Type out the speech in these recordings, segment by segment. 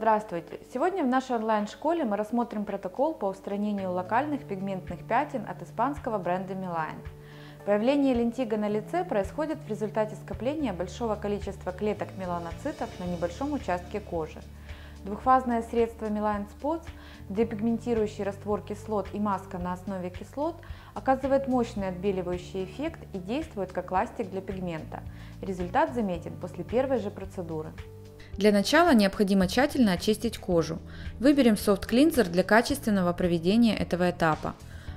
Здравствуйте! Сегодня в нашей онлайн-школе мы рассмотрим протокол по устранению локальных пигментных пятен от испанского бренда Milan. Появление лентига на лице происходит в результате скопления большого количества клеток меланоцитов на небольшом участке кожи. Двухфазное средство Milan Spots, депигментирующий раствор кислот и маска на основе кислот оказывает мощный отбеливающий эффект и действует как ластик для пигмента. Результат заметен после первой же процедуры. Для начала необходимо тщательно очистить кожу. Выберем софт-клинзер для качественного проведения этого этапа.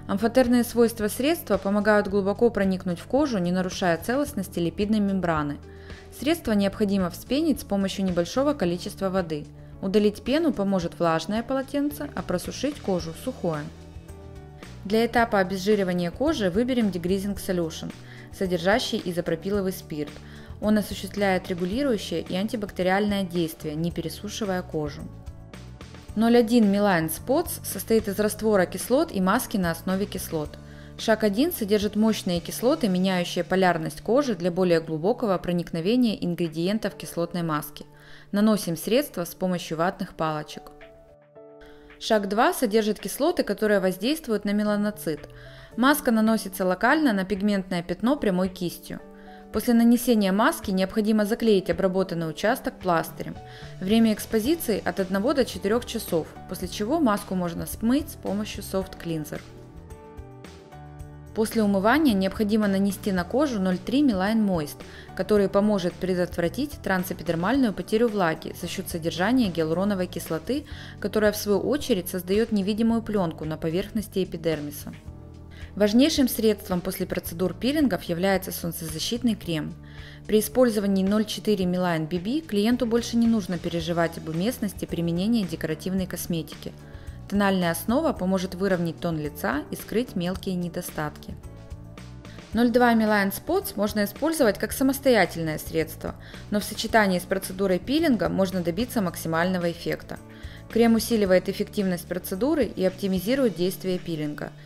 Амфотерные свойства средства помогают глубоко проникнуть в кожу, не нарушая целостности липидной мембраны. Средство необходимо вспенить с помощью небольшого количества воды. Удалить пену поможет влажное полотенце, а просушить кожу сухое. Для этапа обезжиривания кожи выберем Degreasing Solution, содержащий изопропиловый спирт – он осуществляет регулирующее и антибактериальное действие, не пересушивая кожу. 0,1 Meline Spots состоит из раствора кислот и маски на основе кислот. Шаг 1 содержит мощные кислоты, меняющие полярность кожи для более глубокого проникновения ингредиентов кислотной маски. Наносим средство с помощью ватных палочек. Шаг 2 содержит кислоты, которые воздействуют на меланоцит. Маска наносится локально на пигментное пятно прямой кистью. После нанесения маски необходимо заклеить обработанный участок пластырем. Время экспозиции от 1 до 4 часов, после чего маску можно смыть с помощью Cleanser. После умывания необходимо нанести на кожу 0,3 Meline Moist, который поможет предотвратить трансэпидермальную потерю влаги за счет содержания гиалуроновой кислоты, которая в свою очередь создает невидимую пленку на поверхности эпидермиса. Важнейшим средством после процедур пилингов является солнцезащитный крем. При использовании 0,4 Meline BB клиенту больше не нужно переживать об уместности применения декоративной косметики. Тональная основа поможет выровнять тон лица и скрыть мелкие недостатки. 0,2 Meline Spots можно использовать как самостоятельное средство, но в сочетании с процедурой пилинга можно добиться максимального эффекта. Крем усиливает эффективность процедуры и оптимизирует действие пилинга –